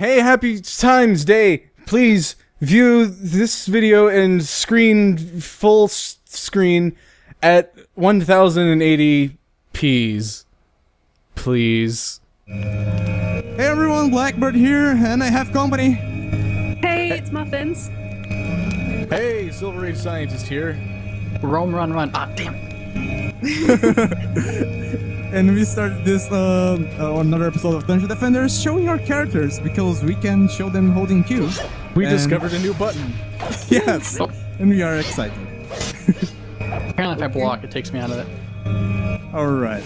Hey, happy times day. Please view this video in screen full s- screen at 1080 p's. Please. Hey everyone, Blackbeard here, and I have company. Hey, it's Muffins. Hey, Silver Age Scientist here. Roam, run, run. Ah, damn. And we start this uh, uh, another episode of Dungeon Defenders, showing our characters because we can show them holding Q. We And- discovered a new button. Yes, Oh. and we are excited. Apparently, if I block, it takes me out of it. All right,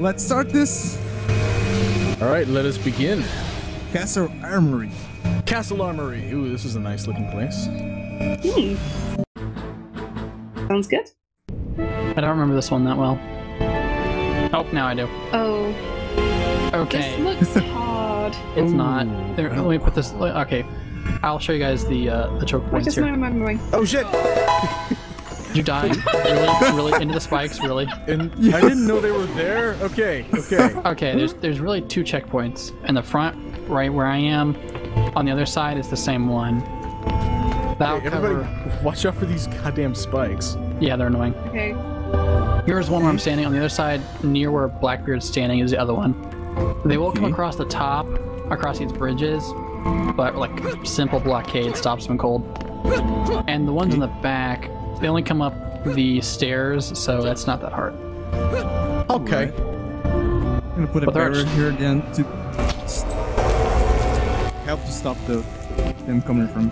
let's start this All right, let us begin. Castle Armory. Castle Armory. Ooh, this is a nice looking place. Hmm. Sounds good. I don't remember this one that well. Oh, now I do. Oh, Okay, this looks hard. it's Ooh. not. There, let me put this. Okay, I'll show you guys the uh, the choke Wait, points just here. moment, moment, moment. Oh shit! You die? really, really into the spikes? Really? And I didn't know they were there. Okay, okay. Okay, there's there's really two checkpoints. In the front, right where I am, on the other side is the same one. That'll Hey, everybody, cover. watch out for these goddamn spikes. Yeah, they're annoying. Okay. Here's one where I'm standing. On the other side, near where Blackbeard's standing, is the other one. They will come across the top, across these bridges, but like simple blockade stops them cold. And the ones in the back, they only come up the stairs, so that's not that hard. Okay. I'm gonna put a But barrier here then to help to stop the them coming from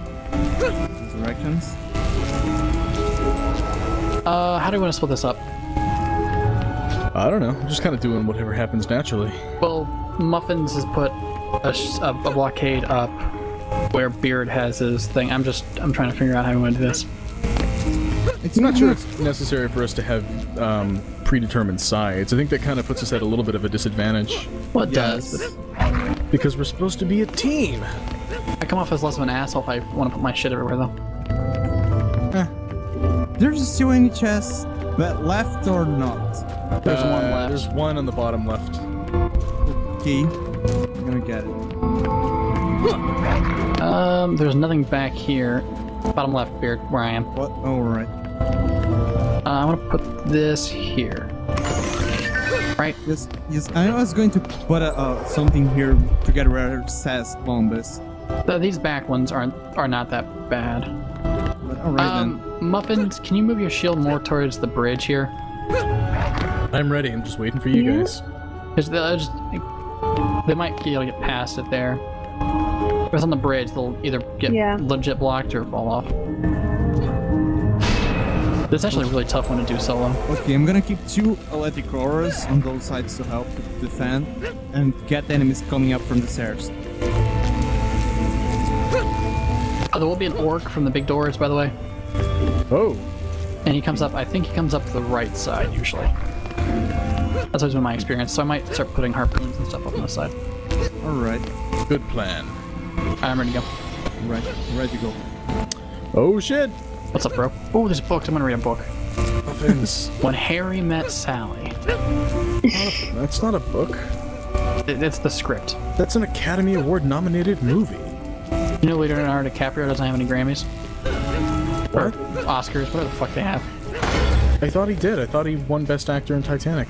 these directions. Uh, how do we want to split this up? I don't know. I'm just kind of doing whatever happens naturally. Well, Muffins has put a, a, a blockade up where Beard has his thing. I'm just, I'm trying to figure out how we want to do this. It's not sure it's necessary for us to have um, predetermined sides. I think that kind of puts us at a little bit of a disadvantage Well, it Yes. does. Because we're supposed to be a team. I come off as less of an asshole if I want to put my shit everywhere, though. There's still any chests, but left or not? There's one Uh, left. There's one on the bottom left. Key. I'm gonna get it. Um, there's nothing back here. Bottom left, Beard, where I am. What? All right. Uh, I'm gonna put this here. Right? Yes, yes. I was going to put a, uh, something here to get where it says Columbus. Th- these back ones aren't are not that bad. But all right Um, Muffins, can you move your shield more towards the bridge here? I'm ready. I'm just waiting for you Yeah. guys. Because they'll just they might be able to get past it there. If it's on the bridge, they'll either get Yeah. legit blocked or fall off. This is actually a really tough one to do solo. then. Okay, I'm gonna keep two electric auras on those sides to help defend and get enemies coming up from the stairs. Oh, there will be an orc from the big doors, by the way. Oh, And he comes up, I think he comes up the right side usually. That's always been my experience, so I might start putting harpoons and stuff up on the side. All right. good plan. Alright, I'm ready to go. Right. Ready to go. Oh shit! What's up, bro? Oh, there's books. I'm gonna read a book. Muffins. When Harry Met Sally. That's not a book. It's the script. That's an Academy Award nominated movie. You know Leonardo DiCaprio doesn't have any Grammys? Or Oscars, whatever the fuck they have. I thought he did. I thought he won Best Actor in Titanic.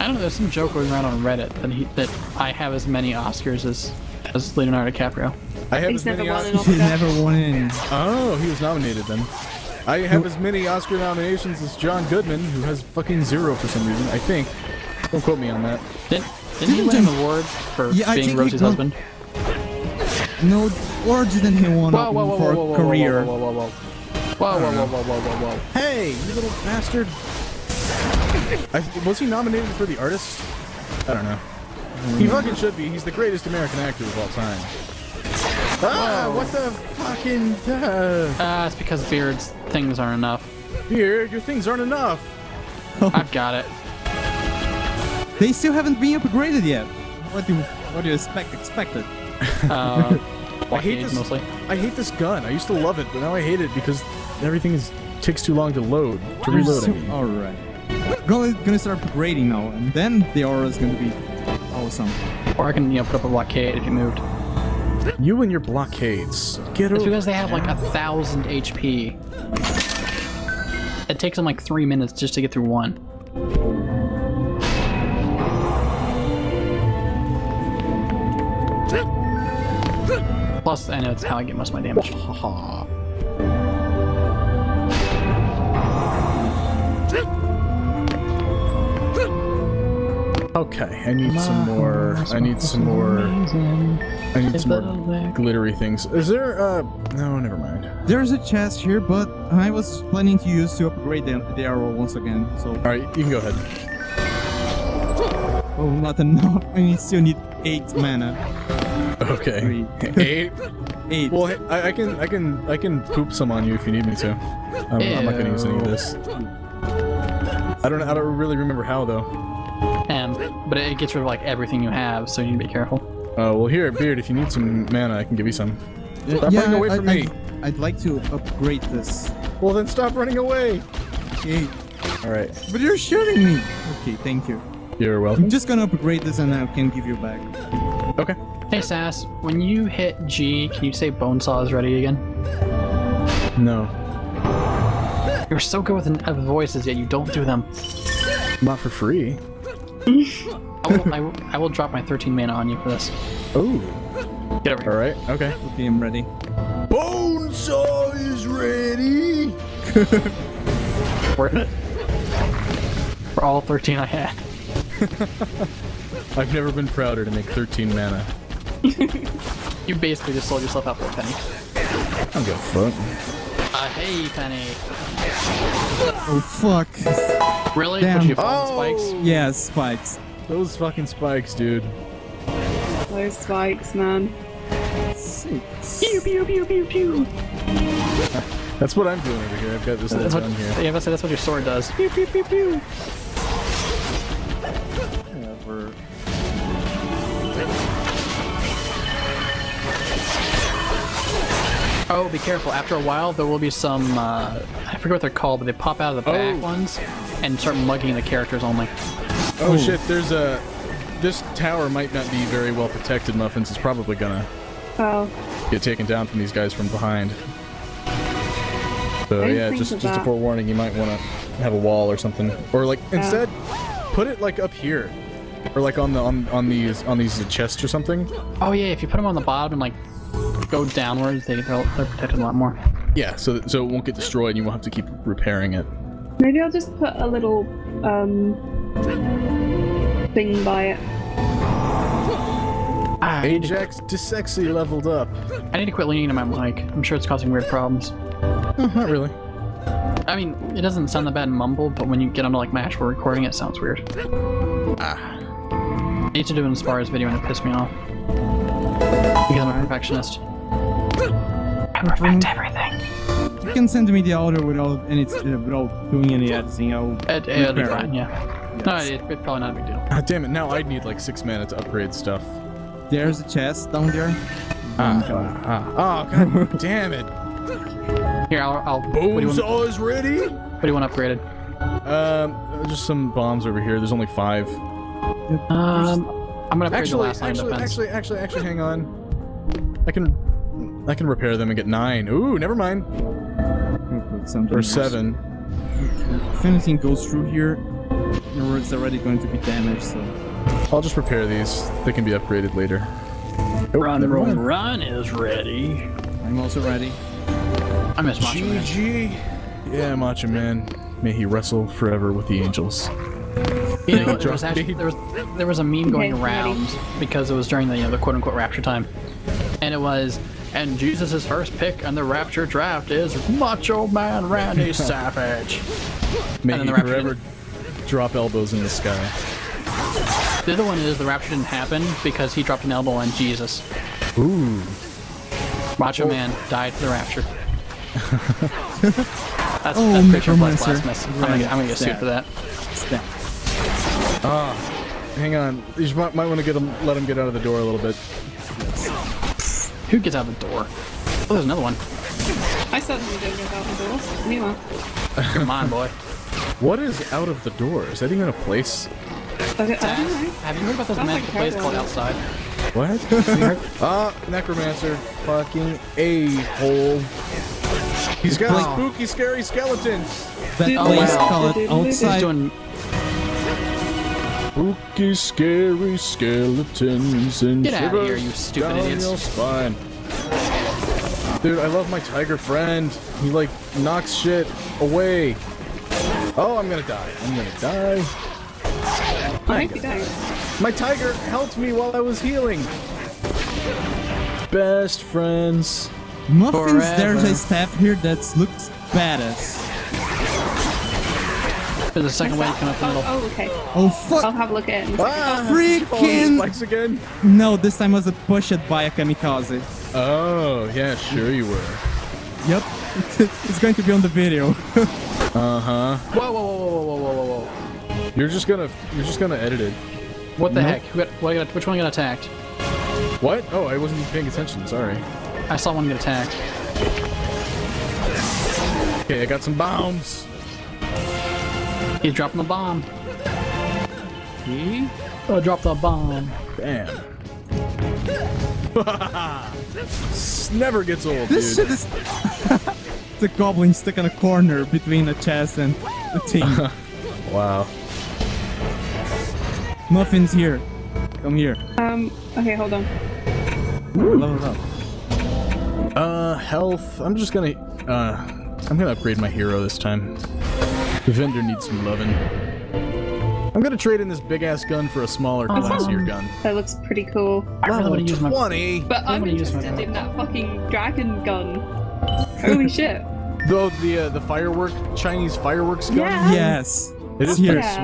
I don't know, there's some joke going around on Reddit that he that I have as many Oscars as as Leonardo DiCaprio. I have He's as never many won an Oscar. He never won any. Oh, he was nominated then. I have as many Oscar nominations as John Goodman, who has fucking zero for some reason. I think. Don't quote me on that. Didn't, didn't he win an award for Yeah, I being think he Rosie's won- husband? No, or didn't he won Whoa, whoa, whoa, for whoa, whoa, whoa, career? whoa, whoa, whoa, whoa. Whoa, whoa, whoa, whoa, whoa, whoa, whoa. Hey, you little bastard! I, was he nominated for the artist? I don't know. He fucking should be. He's the greatest American actor of all time. Ah, what the fucking uh, Ah, it's because Beard's things aren't enough. Beard? Your things aren't enough. I've got it. They still haven't been upgraded yet. What do what do you expect expected? Uh, I hate this. mostly. I hate this gun. I used to love it, but now I hate it because everything is takes too long to load to reload. I mean. All right. Gonna, gonna start upgrading now, and then the aura is gonna be awesome. Or I can, you know, put up a blockade if you moved. You and your blockades. Get It's over. because they have like a thousand HP. It takes them like three minutes just to get through one. Plus, I know it's how I get most of my damage. Haha. Okay, I need some more. I need some more. I need some more glittery things. Is there? Uh, no, never mind. There's a chest here, but I was planning to use to upgrade the, the arrow once again. So, All right, you can go ahead. oh, not enough. I still need eight mana. Okay. Three. Eight. Eight. Well, I, I can, I can, I can poop some on you if you need me to. I'm, I'm not gonna use any of this. I don't, I don't really remember how though. And, but it gets rid of like everything you have, so you need to be careful. Uh, well, here, Beard, if you need some mana, I can give you some. Uh, Stop running away from I, me. I'd, I'd like to upgrade this. Well, then stop running away. Okay. All right. But you're shooting me. Okay, thank you. You're welcome. I'm welcome. just gonna upgrade this and I can give you back. Okay. Hey Sass, when you hit G, can you say Bonesaw is ready again? No, You're so good with the uh, voices, yet you don't do them. not for free. I will, I will, I will drop my 13 mana on you for this. Oh. Get over All here. right. Okay. Okay, I'm ready. Bonesaw is ready. Worth it. For all 13 I had. I've never been prouder to make 13 mana. You basically just sold yourself out for a penny. I don't give a fuck. Uh, hey, penny. Oh fuck. Really? Damn. Would you Oh. spikes? Yeah, spikes. Those fucking spikes, dude. Those spikes, man. Six. Pew pew pew pew pew. That's what I'm doing over here. I've got this That's little what, gun here. yeah, that's, that's what your sword does. Pew pew pew pew. Oh, be careful. After a while, there will be some, uh, I forget what they're called, but they pop out of the back Oh. ones and start mugging the characters only. Oh, shit, there's a... This tower might not be very well protected, Muffins. It's probably gonna Oh, get taken down from these guys from behind. So yeah, think just of just a forewarning, you might want to have a wall or something, or like instead, put it like up here, or like on the on on these on these chests or something. Oh yeah, if you put them on the bottom and like go downwards, they they're, they're protected a lot more. Yeah, so so it won't get destroyed, and you won't have to keep repairing it. maybe I'll just put a little um thing by it. Ah, I, need to, Ajax Dissexy leveled up. I need to quit leaning on my mic. I'm sure it's causing weird problems. Oh, not really. I mean, it doesn't sound that bad mumbled, but when you get onto like my actual recording, it sounds weird. Ah, I used to do an Aspara's video and it pissed me off. Because I'm a perfectionist. I perfect everything. You can send me the order without any uh, without doing any editing. I'll It, it'll be fine, yeah. No, it, it's probably not a big deal. ah, damn it! Now I'd need like six mana to upgrade stuff. There's a chest down there. Ah, ah, oh god damn it! Here, I'll. I'll what, do you want, Bonesaw is ready. what do you want upgraded? Um, just some bombs over here. There's only five. Um, I'm gonna upgrade the Actually, last line of actually, defense. actually, actually, actually, hang on. I can, I can repair them and get nine. Ooh, never mind. We'll put something Or seven. If anything goes through here, it's already going to be damaged. So I'll just repair these. They can be upgraded later. Oh, Run, run, mind. run is ready. I'm also ready. I miss Macho Man. GG. Yeah, Macho Man. May he wrestle forever with the angels. You know, there was actually there was there was a meme going around because it was during the you know the quote unquote rapture time, and it was and Jesus' first pick on the rapture draft is Macho Man Randy Savage. May And then he the rapture forever drop elbows in the sky. The other one is the rapture didn't happen because he dropped an elbow on Jesus. Ooh. Macho Man died for the rapture. that's Oh, that's Blood Necromancer. Blasphemous. I'm gonna, get- I'm gonna get sued for that. Stat. Ah, hang on. You might, might want to get him, let him get out of the door a little bit. Who gets out the door? Oh, there's another one. I certainly don't get out the door. You are. Come on, boy. What is out of the door? Is that even a place? Okay, I don't know. Have you heard about this Sounds magical like place called Outside? What? Ah, necromancer, fucking a hole. He's got Like- spooky, scary skeletons. That Oh, place wow. called He's He's outside. doing Spooky, scary skeletons and Get outta here, you stupid down idiots. your spine. Dude, I love my tiger friend. He like knocks shit away. Oh, I'm gonna die. I'm gonna die. I hope you don't. My tiger helped me while I was healing. Best friends. Muffins, there's a staff here that looks badass. There's a second wave coming up the Oh, middle. oh, okay. Oh I'll have a look at it. and- Ah, Freaking- spikes again. No, this time I was pushed by a kamikaze. Oh, yeah, sure you were. Yep, it's going to be on the video. Uh huh. Whoa, whoa, whoa, whoa, whoa, whoa, whoa, whoa! You're just gonna, you're just gonna edit it. What the Nope. heck? Who got, what got, which one got attacked? What? Oh, I wasn't even paying attention. Sorry. I saw one get attacked. Okay, I got some bombs. He's dropping the bomb. okay. Oh, drop the bomb. Bam. This never gets old, This dude. shit is. the goblin stuck in a corner between a chest and the team. Wow. Muffins here. Come here. Um, okay, hold on. Level up. Uh, health. I'm just gonna, uh, I'm gonna upgrade my hero this time. The vendor needs some loving. I'm gonna trade in this big ass gun for a smaller, classier gun. That looks pretty cool. I really want to use my. 20. But I'm gonna use my interested in that fucking dragon gun. Holy shit. Though the uh, the firework Chinese fireworks gun. Yeah. Yes. It is here. pretty Yeah.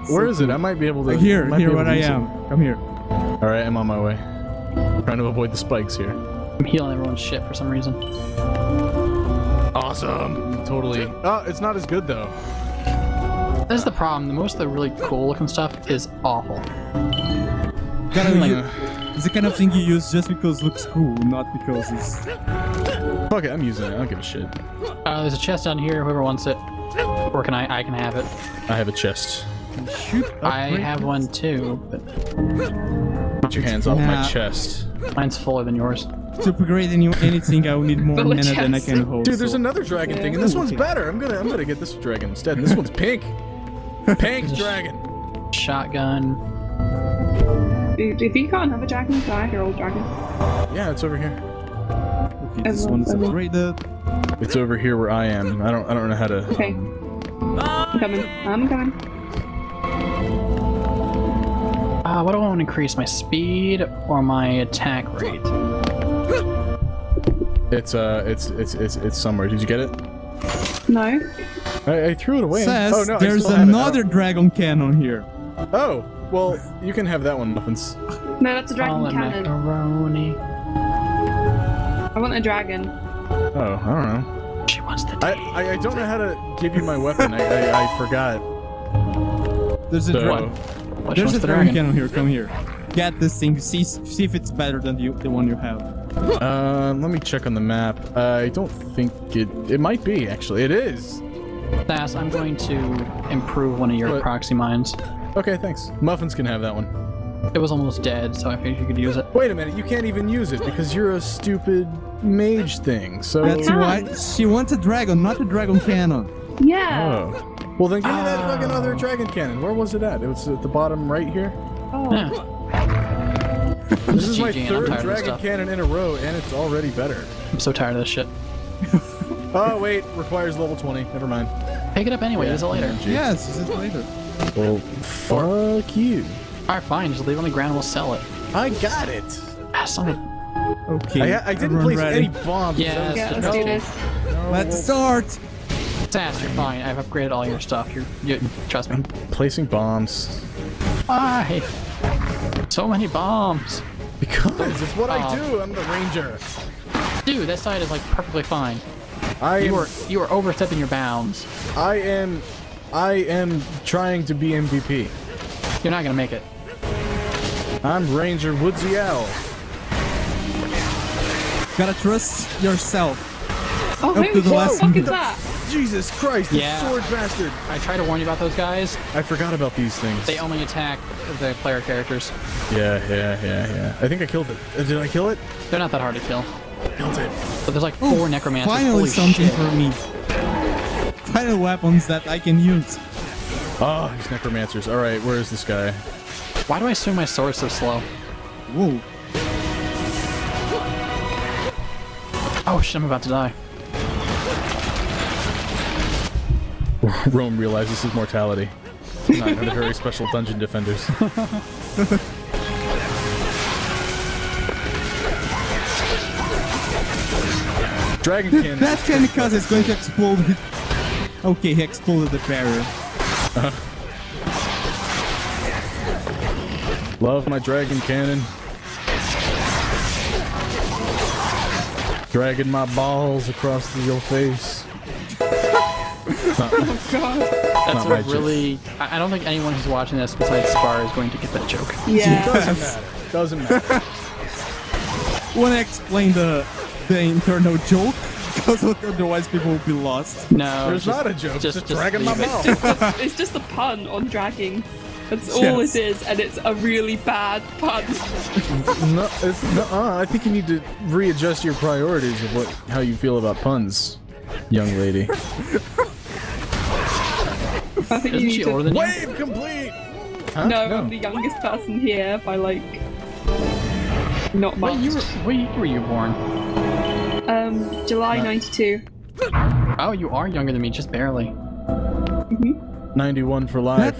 sweet. Where is it? I might be able to. Here, might be here, able where to I use it. am. Come here. All right, I'm on my way. Trying to avoid the spikes here. I'm healing everyone's shit for some reason. Awesome. Totally. Oh, it's not as good though. That's the problem. The most of the really cool looking stuff is awful. Gotta Like- it's the kind of thing you use just because it looks cool, not because it's. Fuck it, I'm using it. I don't give a shit. Uh, there's a chest down here. Whoever wants it, or can I? I can have it. I have a chest. Shoot. I have this. one too, but Put your hands off my chest. mine's fuller than yours. To upgrade any, anything, I will need more Bullet mana than I can hold. Dude, there's so- another dragon thing, and this one's better. I'm gonna I'm gonna get this dragon instead. And this one's pink. Pink dragon. Shotgun. Dude, if you can't have a dragon, can I have your old dragon? Yeah, it's over here. Okay, this one is Okay. upgraded. It's over here where I am. I don't I don't know how to. Okay. I'm coming. I'm coming. Uh, what do I want to increase? My speed or my attack rate? It's uh it's it's it's it's somewhere. Did you get it? No. I, I threw it away. Says oh no, there's still have it. another dragon cannon here. Oh well, you can have that one, muffins. No, that's a dragon All the cannon. macaroni. I want a dragon. Oh, I don't know. She wants the I. I, I don't know how to give you my weapon. I, I, I forgot. There's a So, dragon. There's a the dragon dragon? cannon here. Come here. Get this thing. See see if it's better than the the one you have. Um, let me check on the map. I don't think it. It might be actually. It is. Sass, I'm going to improve one of your What? proxy mines. Okay, thanks. Muffins can have that one. It was almost dead, so I figured you could use it. Wait a minute, you can't even use it because you're a stupid mage thing. So. That's why she wants a dragon, not a dragon cannon. Yeah. Oh. Well, then give me that fucking other dragon cannon. Where was it at? It was at the bottom right here. Oh. Yeah, This is my GG, and I'm third tired of dragon stuff. cannon in a row, and it's already better. I'm so tired of this shit. Oh wait, requires level 20. Never mind. Pick it up anyway, use it later. Yes, use it later. Well, fuck you. Alright, fine, just leave it on the ground we'll sell it. I got it. Ah, son of- Okay. I, I didn't place ready? any bombs. Yeah, Yeah, let's do no. this. Let's start. Sass, you're fine. I've upgraded all your stuff. You're, you, trust me. placing bombs Why? So many bombs. Because it's what I do. I'm the ranger. Dude, that side is like perfectly fine. I You am, are you are overstepping your bounds. I am I am trying to be MVP. You're not gonna make it. I'm Ranger Woodsy Owl. Gotta trust yourself. Oh, Up to the shit, last what the fuck is that? Jesus Christ, the Yeah. sword bastard! I try to warn you about those guys. I forgot about these things. They only attack the player characters. Yeah, yeah, yeah, yeah. I think I killed it. Uh, Did I kill it? They're not that hard to kill. Killed it. But there's like four necromancers. Finally Holy something shit. for me. Final weapons that I can use. Oh, these necromancers. All right, where is this guy? Why do I swing my sword so slow? Whoa. Oh shit, I'm about to die. Rome realizes his mortality. Not a very special dungeon defenders. Dragon cannon. That kamikaze is going to explode. Okay, he exploded the barrier. Uh-huh. Love my dragon cannon. Dragging my balls across your face. Oh god. That's Not a my joke. really. I I don't think anyone who's watching this besides Spar is going to get that joke. Yeah. Doesn't matter. Doesn't matter. Want to explain the the internal joke? Because otherwise people will be lost. No, There's just- not a joke. just- Just, just dragging my leave it. balls. It's just, a, it's just a pun on dragging. That's all Yes. it is, and it's a really bad pun. no, it's, no uh, I think you need to readjust your priorities of what how you feel about puns, young lady. I think Isn't you she need to. older than you? Wave complete. Huh? No, I'm the youngest person here by like not much. Wait, you were, wait, you were you born? Um, July '92. Oh, you are younger than me, just barely. 91 for life.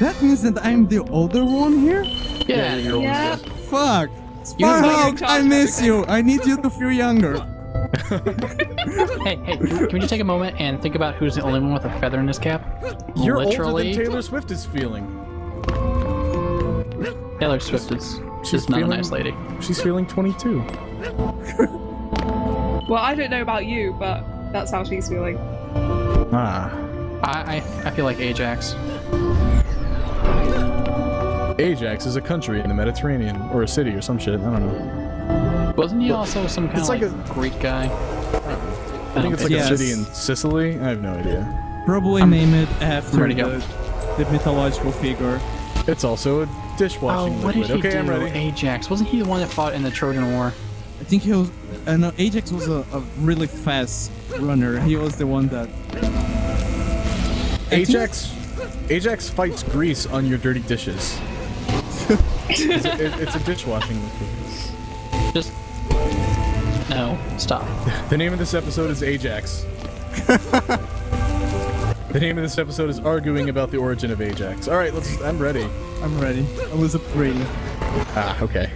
That means that I'm the older one here? Yeah, you're older. Yeah. Fuck! You Sparhawk, I miss you! I need you to feel younger. Hey, hey, can we just take a moment and think about who's the only one with a feather in his cap? You're Literally, older than Taylor Swift is feeling. Taylor Swift is She's just not a nice lady. She's feeling 22. Well, I don't know about you, but that's how she's feeling. Ah. I, I, I feel like Ajax. Ajax is a country in the Mediterranean, or a city, or some shit. I don't know. Wasn't he also some kind It's of like like, Greek guy? I think it's like Yes. a city in Sicily. I have no idea. Probably name it after ready to go. the, the mythological figure. It's also a dishwashing Oh, dishwashing what did liquid. he okay, do? I'm ready. Ajax. Wasn't he the one that fought in the Trojan War? I think he was. Uh, no, Ajax was a, a really fast runner. He was the one that. Ajax. Ajax fights grease on your dirty dishes. it's, a, it- it's a dishwashing liquid. Just. No, stop. The name of this episode is Ajax. the name of this episode is arguing about the origin of Ajax. All right, let's. I'm ready. I'm ready. I was upgrading. Ah, okay.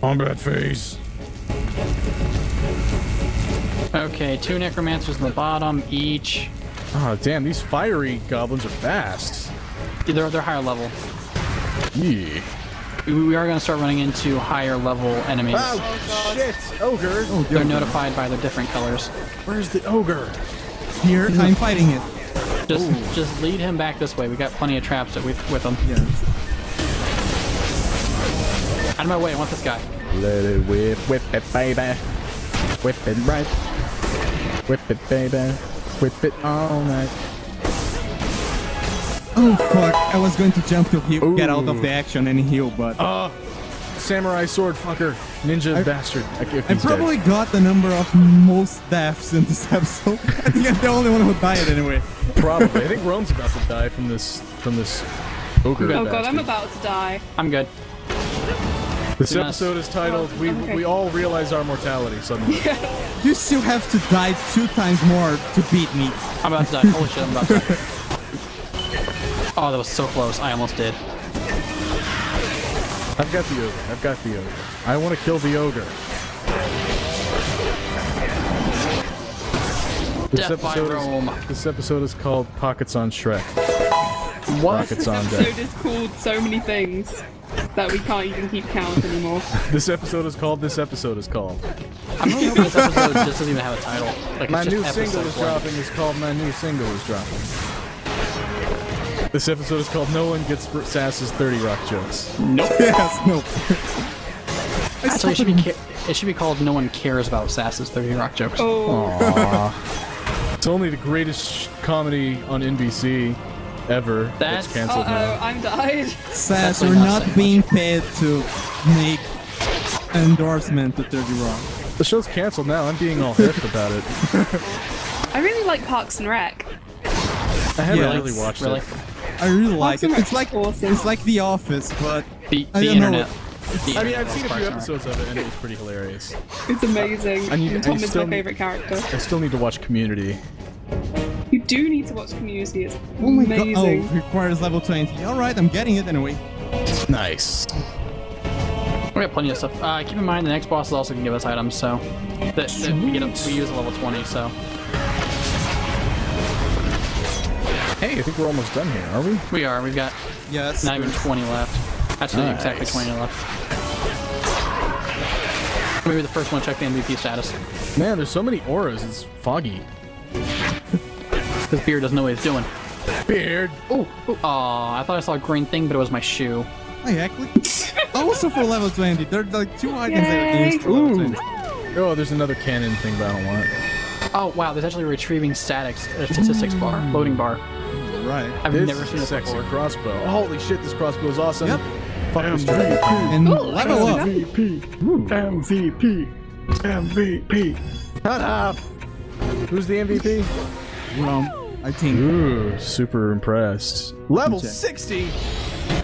Combat phase. Okay, two necromancers in the bottom each. Oh, damn, these fiery goblins are fast. They're, they're higher level. Yeah. We we are going to start running into higher level enemies. Oh, shit! Ogre! Oh, They're dear. notified by their different colors. Where's the ogre? Here, I'm fighting it. Just just lead him back this way. We got plenty of traps that we, with him. Yes. Out of my way, I want this guy. Let it whip, whip it, baby. Whip it right. Whip it, baby. Whip it all night. Oh fuck! I was going to jump to heal, get out of the action and heal, but Oh, samurai sword fucker, ninja I- bastard. I, I probably dead. got the number of most deaths in this episode. I think I'm the only one who died anyway. probably. I think Rome's about to die from this from this ogre. Oh god, I'm about to die. I'm good. This Yes. episode is titled Oh, "We okay. we all realize our mortality suddenly." You still have to die two times more to beat me. I'm about to die. Holy shit, I'm about to die. Oh, that was so close. I almost did. I've got the ogre. I've got the ogre. I want to kill the ogre. This Death by episode, Rome. is, this episode is called Pockets on Shrek. What? Pockets This on episode deck. is called so many things that we can't even keep count anymore. This episode is called. This episode is called. I'm really hoping this episode just doesn't even have a title. Like, My new single is dropping. Is called My new single is dropping. This episode is called No One Gets Sass's 30 Rock Jokes. Nope. Yes, no. Actually, it should be ca- it should be called "No One Cares About Sass's 30 Rock Jokes." Oh, Aww. It's only the greatest comedy on NBC ever that's, That's- canceled Uh oh, now. I'm died. Says Definitely we're not not saying being paid to make endorsement to 30 Rock. The show's canceled now. I'm being all hip about it. I really like Parks and Rec. I haven't Yeah, really watched Really? it. I really like it. It's like Rec's awesome. it's like The Office, but The, I the don't know. internet. The I mean, I've seen a few episodes of it, and it was pretty hilarious. It's amazing. I need- and I Tom is still my favorite character. I still need to watch Community. You do need to watch Community. It's oh my amazing. god, oh, requires level 20. All right, I'm getting it anyway. Nice. We got plenty of stuff. Uh, keep in mind the next boss is also can give us items, so that, that we get a, we use a level 20. So Hey, I think we're almost done here, are we? we are. We've got Yes. not even 20 left. Actually, exactly 20 left. Maybe the first one to check the MVP status. Man, there's so many auras. It's foggy. This beard doesn't know what he's doing. Beard. Oh, Aw, I thought I saw a green thing, but it was my shoe. Hey, actually, also for level 20. There are like two items that are Yay. used for level Ooh. 20. Oh, there's another cannon thing, but I don't want it. Oh wow, there's actually a retrieving statics uh, statistics bar, loading bar. Right. I've This never seen this sexy before. crossbow. Holy shit, this crossbow is awesome. Yep. Fuck this dragon. And Ooh, level up. MVP. MVP. MVP. Shut up. Who's the MVP? Rom, I think. Ooh, super impressed. Level Okay. 60.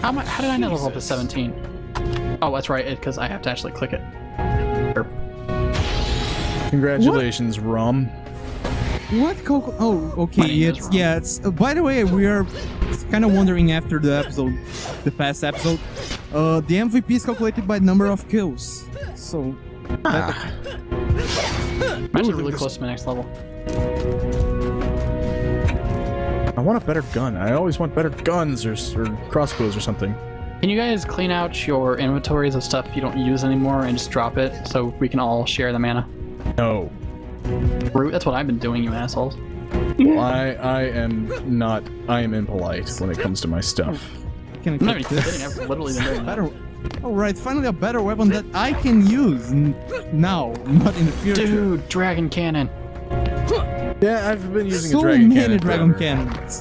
How, am I, how did I not level up to 17? Oh, that's right, because I have to actually click it. Erp. Congratulations, Rum. What Coco? Oh, okay. My It's yeah. It's uh, by the way, we are kind of wondering after the episode, the past episode. Uh, the MVP is calculated by number of kills. So Ah. I'm actually really close to my next level. I want a better gun. I always want better guns or, or crossbows or something. Can you guys clean out your inventories of stuff you don't use anymore and just drop it so we can all share the mana? No. Root, that's what I've been doing, you assholes. Well, I I am not. I am impolite when it comes to my stuff. can I I'm not even this? kidding, I've literally been doing. Better. All right, finally a better weapon that I can use n- now, not in the future. Dude, dragon cannon. Yeah, I've been using so a dragon many cannon. dragon forever. cannons.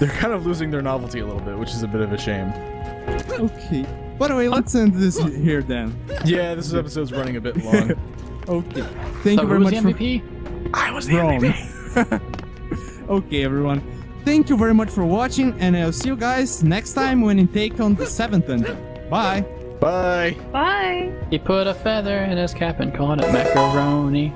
They're kind of losing their novelty a little bit, which is a bit of a shame. Okay. By the way, let's end this here then. Yeah, this episode's running a bit long. Okay. Thank So you very who's much the for MVP? I was the Wrong. okay, everyone. Thank you very much for watching, and I'll see you guys next time when we take on the seventh dungeon. Bye. Bye. Bye. He put a feather in his cap and called it macaroni.